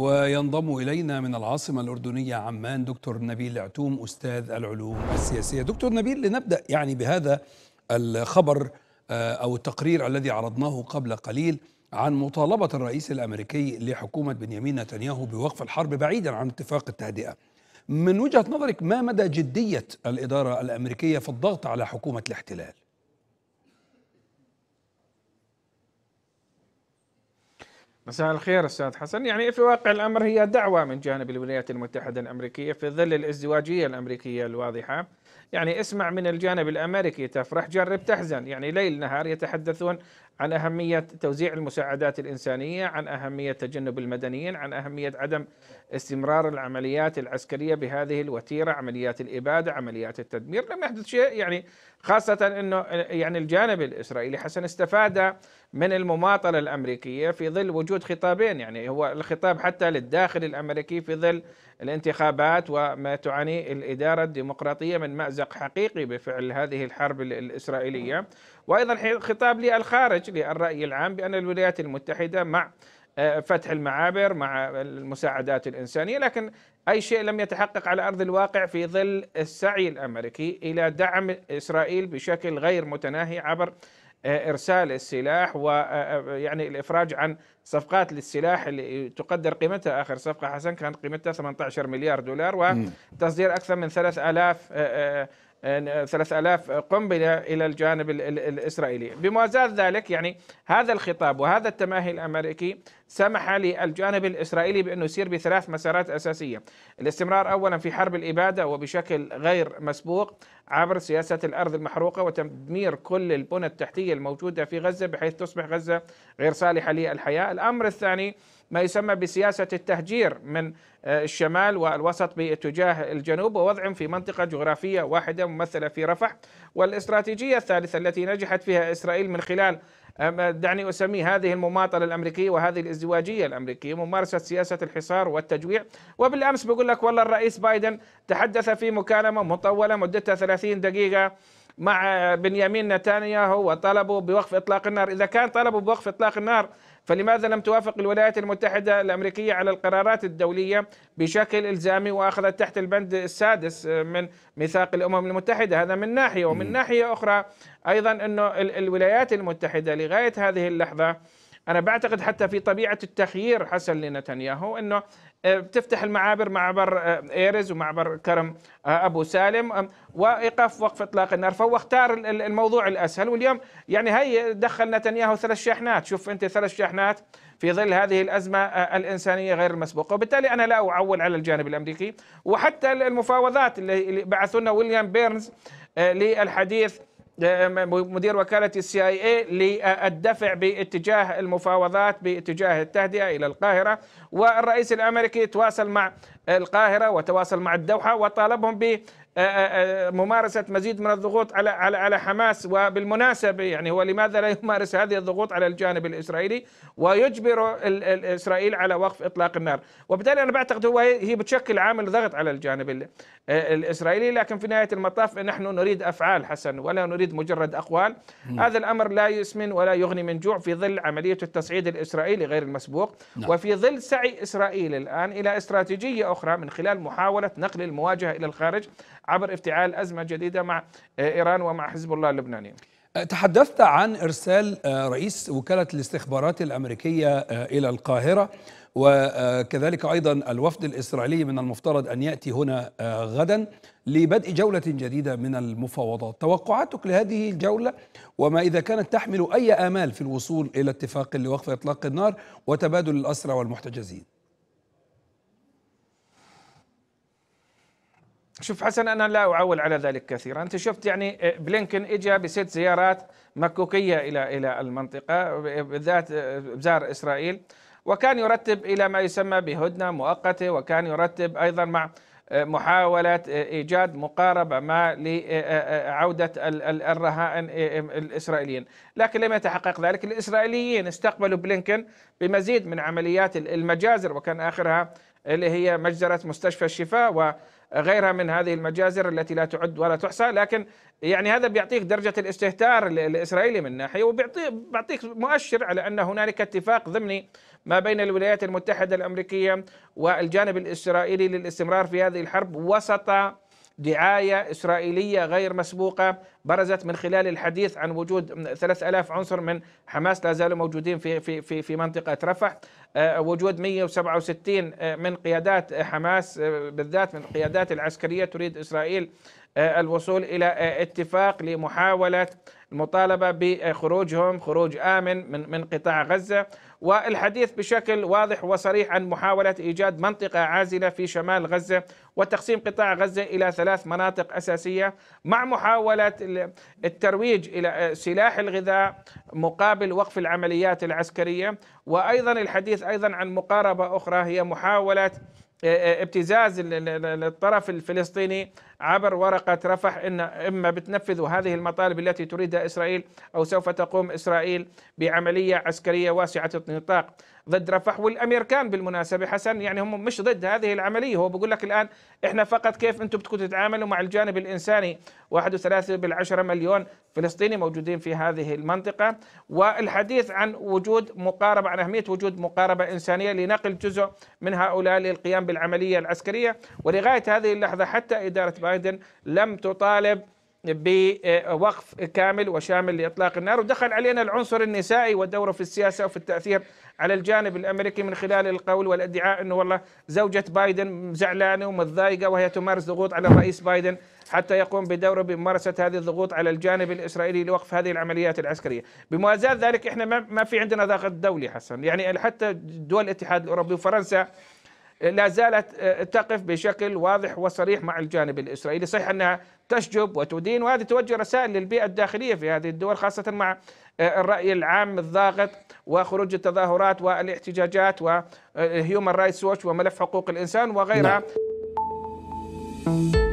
وينضم إلينا من العاصمة الأردنية عمان دكتور نبيل عتوم أستاذ العلوم السياسية دكتور نبيل لنبدأ يعني بهذا الخبر أو التقرير الذي عرضناه قبل قليل عن مطالبة الرئيس الأمريكي لحكومة بنيامين نتنياهو بوقف الحرب بعيدا عن اتفاق التهدئة من وجهة نظرك ما مدى جدية الإدارة الأمريكية في الضغط على حكومة الاحتلال؟ مساء الخير أستاذ حسن. يعني في واقع الأمر هي دعوة من جانب الولايات المتحدة الأمريكية في ظل الازدواجية الأمريكية الواضحة. يعني اسمع من الجانب الأمريكي تفرح جرب تحزن. يعني ليل نهار يتحدثون عن أهمية توزيع المساعدات الإنسانية عن أهمية تجنب المدنيين عن أهمية عدم استمرار العمليات العسكرية بهذه الوتيرة عمليات الإبادة عمليات التدمير. لم يحدث شيء يعني خاصة إنه يعني الجانب الإسرائيلي حسن استفاد من المماطلة الأمريكية في ظل وجود خطابين يعني هو الخطاب حتى للداخل الأمريكي في ظل الانتخابات وما تعاني الإدارة الديمقراطية من مأزق حقيقي بفعل هذه الحرب الإسرائيلية. وأيضا خطاب للخارج للراي العام بأن الولايات المتحدة مع فتح المعابر مع المساعدات الإنسانية لكن أي شيء لم يتحقق على أرض الواقع في ظل السعي الأمريكي إلى دعم إسرائيل بشكل غير متناهي عبر إرسال السلاح ويعني الإفراج عن صفقات للسلاح اللي تقدر قيمتها. آخر صفقة حسن كانت قيمتها 18 مليار دولار وتصدير أكثر من 3000 3000 قنبلة إلى الجانب الإسرائيلي. بموازاة ذلك يعني هذا الخطاب وهذا التماهي الأمريكي سمح للجانب الإسرائيلي بأنه يسير بثلاث مسارات أساسية. الاستمرار أولا في حرب الإبادة وبشكل غير مسبوق عبر سياسة الأرض المحروقة وتدمير كل البنى التحتية الموجودة في غزة بحيث تصبح غزة غير صالحة للحياة. الأمر الثاني ما يسمى بسياسة التهجير من الشمال والوسط باتجاه الجنوب ووضعهم في منطقة جغرافية واحدة ممثلة في رفح. والاستراتيجية الثالثة التي نجحت فيها إسرائيل من خلال دعني أسميه هذه المماطلة الأمريكية وهذه الإزدواجية الأمريكية ممارسة سياسة الحصار والتجويع. وبالأمس بيقول لك والله الرئيس بايدن تحدث في مكالمة مطولة مدتها 30 دقيقة مع بنيامين نتنياهو وطلبوا بوقف إطلاق النار، إذا كان طلبوا بوقف إطلاق النار فلماذا لم توافق الولايات المتحدة الأمريكية على القرارات الدولية بشكل إلزامي وأخذت تحت البند السادس من ميثاق الأمم المتحدة، هذا من ناحية. ومن ناحية أخرى أيضا أنه الولايات المتحدة لغاية هذه اللحظة أنا بعتقد حتى في طبيعة التخيير حسن لنتنياهو إنه بتفتح المعابر معبر ايرز ومعبر كرم أبو سالم وإيقاف وقف إطلاق النار فهو اختار الموضوع الأسهل. واليوم يعني هي دخل نتنياهو ثلاث شاحنات. شوف أنت ثلاث شاحنات في ظل هذه الأزمة الإنسانية غير المسبوقه وبالتالي أنا لا أعول على الجانب الأمريكي. وحتى المفاوضات اللي بعثوا لنا ويليام بيرنز للحديث مدير وكالة السي آي اي للدفع باتجاه المفاوضات باتجاه التهدئة إلى القاهرة. والرئيس الأمريكي تواصل مع القاهرة وتواصل مع الدوحة وطالبهم ب ممارسة مزيد من الضغوط على على على حماس. وبالمناسبة يعني هو لماذا لا يمارس هذه الضغوط على الجانب الإسرائيلي؟ ويجبر إسرائيل على وقف إطلاق النار. وبالتالي أنا بعتقد هو هي بتشكل عامل ضغط على الجانب الإسرائيلي. لكن في نهاية المطاف نحن نريد أفعال حسن ولا نريد مجرد أقوال. م. هذا الأمر لا يسمن ولا يغني من جوع في ظل عملية التصعيد الإسرائيلي غير المسبوق. نعم. وفي ظل سعي إسرائيل الآن إلى استراتيجية أخرى من خلال محاولة نقل المواجهة إلى الخارج. عبر افتعال أزمة جديدة مع إيران ومع حزب الله اللبناني. تحدثت عن إرسال رئيس وكالة الاستخبارات الأمريكية إلى القاهرة وكذلك أيضا الوفد الإسرائيلي من المفترض أن يأتي هنا غدا لبدء جولة جديدة من المفاوضات. توقعاتك لهذه الجولة وما إذا كانت تحمل أي آمال في الوصول إلى اتفاق لوقف إطلاق النار وتبادل الأسرى والمحتجزين؟ شوف حسن أنا لا أعول على ذلك كثيرا، أنت شفت يعني بلينكن اجى بست زيارات مكوكية إلى إلى المنطقة بالذات زار إسرائيل وكان يرتب إلى ما يسمى بهدنة مؤقتة وكان يرتب أيضا مع محاولة إيجاد مقاربة ما لعودة الرهائن الإسرائيليين. لكن لم يتحقق ذلك. الإسرائيليين استقبلوا بلينكن بمزيد من عمليات المجازر وكان آخرها اللي هي مجزرة مستشفى الشفاء وغيرها من هذه المجازر التي لا تعد ولا تحصى لكن يعني هذا بيعطيك درجة الاستهتار الإسرائيلي من ناحية وبيعطيك مؤشر على أن هنالك اتفاق ضمني ما بين الولايات المتحدة الأمريكية والجانب الإسرائيلي للاستمرار في هذه الحرب وسط دعاية إسرائيلية غير مسبوقة برزت من خلال الحديث عن وجود 3000 عنصر من حماس لا زالوا موجودين في في في في منطقة رفح. آه، وجود 167 آه، من قيادات حماس آه، بالذات من القيادات العسكرية تريد إسرائيل الوصول إلى اتفاق لمحاولة المطالبة بخروجهم خروج آمن من من قطاع غزة. والحديث بشكل واضح وصريح عن محاولة إيجاد منطقة عازلة في شمال غزة وتقسيم قطاع غزة إلى ثلاث مناطق أساسية مع محاولة الترويج إلى سلاح الغذاء مقابل وقف العمليات العسكرية. وأيضا الحديث أيضا عن مقاربة أخرى هي محاولة ابتزاز الطرف الفلسطيني عبر ورقة رفح إن إما بتنفذوا هذه المطالب التي تريدها إسرائيل أو سوف تقوم إسرائيل بعملية عسكرية واسعة النطاق ضد رفح والأمريكان بالمناسبة. حسن يعني هم مش ضد هذه العملية. هو بيقول لك الآن إحنا فقط كيف أنتم بدكم تتعاملوا مع الجانب الإنساني؟ واحد وثلاثة بالعشرة مليون فلسطيني موجودين في هذه المنطقة. والحديث عن وجود مقاربة عن أهمية وجود مقاربة إنسانية لنقل جزء من هؤلاء للقيام بالعملية العسكرية. ولغاية هذه اللحظة حتى إدارة بايدن لم تطالب بوقف كامل وشامل لإطلاق النار ودخل علينا العنصر النسائي ودوره في السياسة وفي التأثير على الجانب الأمريكي من خلال القول والادعاء إنه والله زوجة بايدن زعلانة ومتضايقة وهي تمارس ضغوط على الرئيس بايدن حتى يقوم بدورة بممارسة هذه الضغوط على الجانب الإسرائيلي لوقف هذه العمليات العسكرية، بموازاة ذلك إحنا ما في عندنا ضغط دولي حسن، يعني حتى دول الاتحاد الأوروبي وفرنسا لا زالت تقف بشكل واضح وصريح مع الجانب الإسرائيلي، صحيح أنها تشجب وتدين وهذه توجه رسائل للبيئة الداخلية في هذه الدول خاصة مع الرأي العام الضاغط وخروج التظاهرات والاحتجاجات وهيومن رايتس ووتش وملف حقوق الإنسان وغيرها نعم.